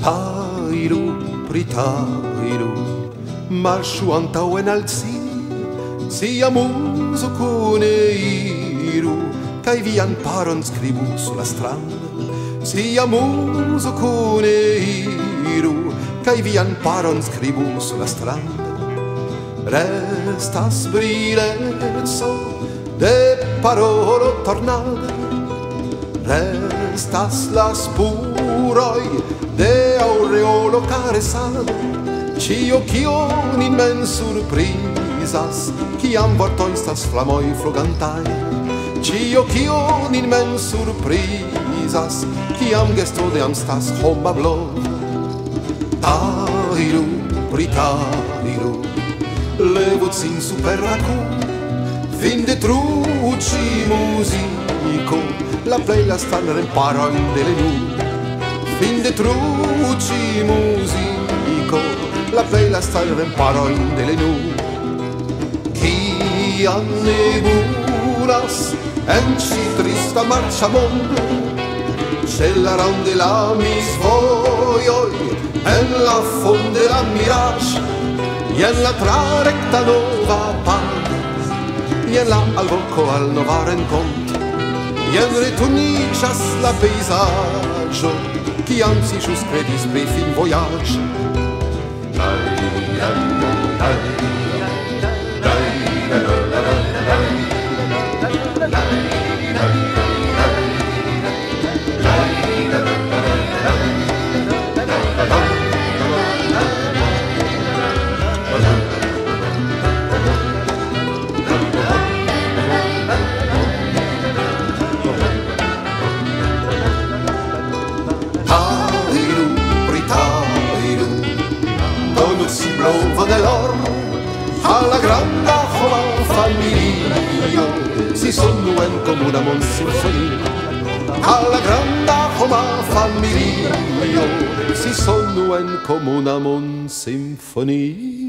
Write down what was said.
Pairu, pritairu, marxu antau en alci, si amuso con eiru, cae vian paron scribu su la stranda, si amuso con eiru, cae vian paron scribu su la stranda. Restas brilenso de parolo tornada, restas las puroi, de aureolo caresal Cio cio un immen surprisas Ciam vorto istas flamoi flugantai Cio cio un immen surprisas Ciam gesto de amstas homba blo. Tairu, pritairu Levo cin super la cu Fin de truci musico La plei la stanno reparo in delle nuvole Fin indetruci musico, la vela sta del paroin delle nu. Chi anneburas enci trista marcia mondo, cella ronde la mi vojoj, e la fonde la mirage, e la trarekta nova paz, jen la alvoco al nova rencontre, jen returniĝas la paesaggio qui anzi ci spedis per fin voyage. si blova dell'ormo alla gran tavola famiglia si sonnuen come una monsinfonia alla gran tavola famiglia si sonnuen come una monsinfonia